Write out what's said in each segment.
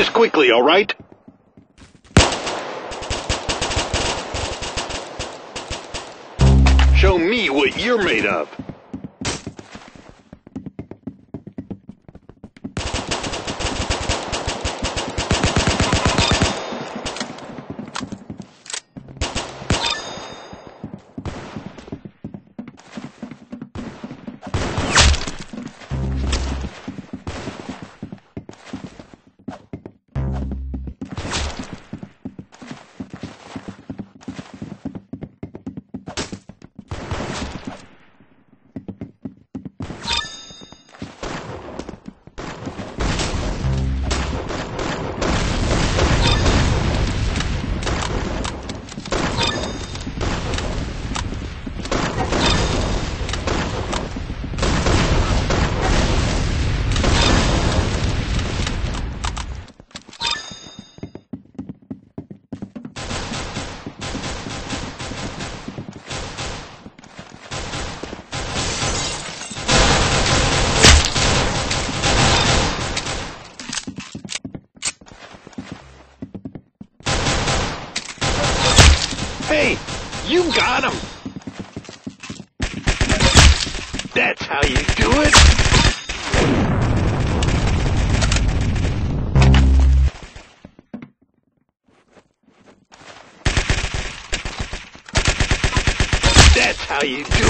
this quickly, all right? Show me what you're made of. Hey, you got him! That's how you do it! That's how you do it!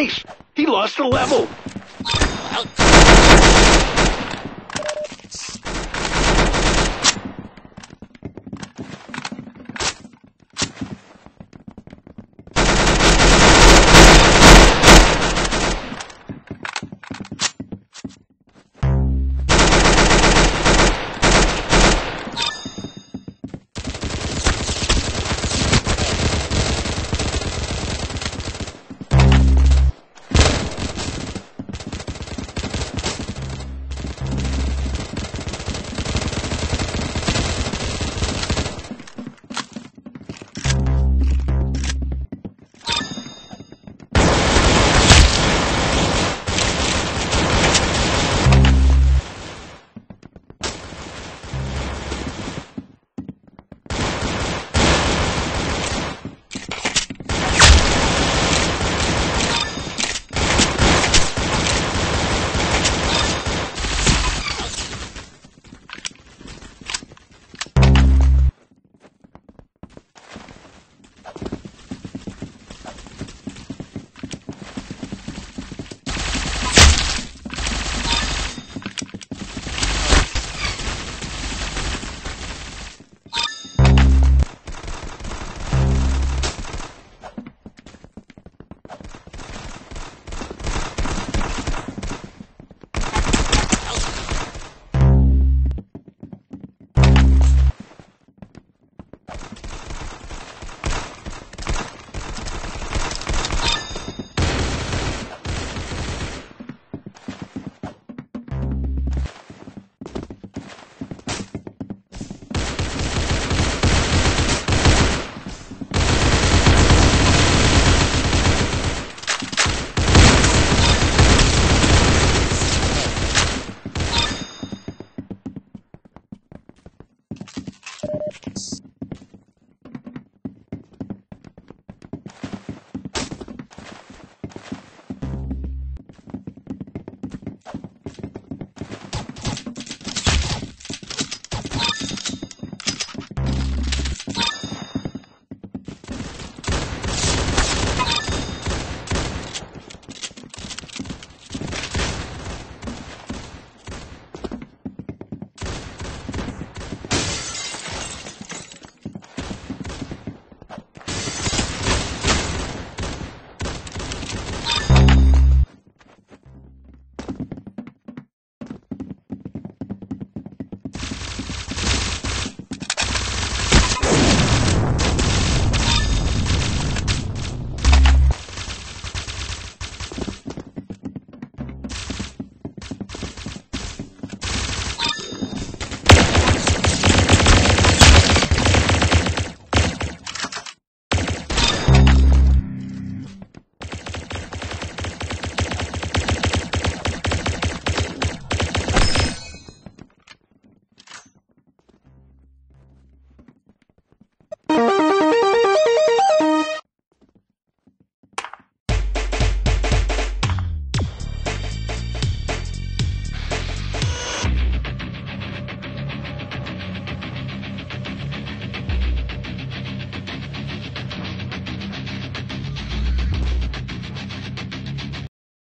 Nice! He lost a level!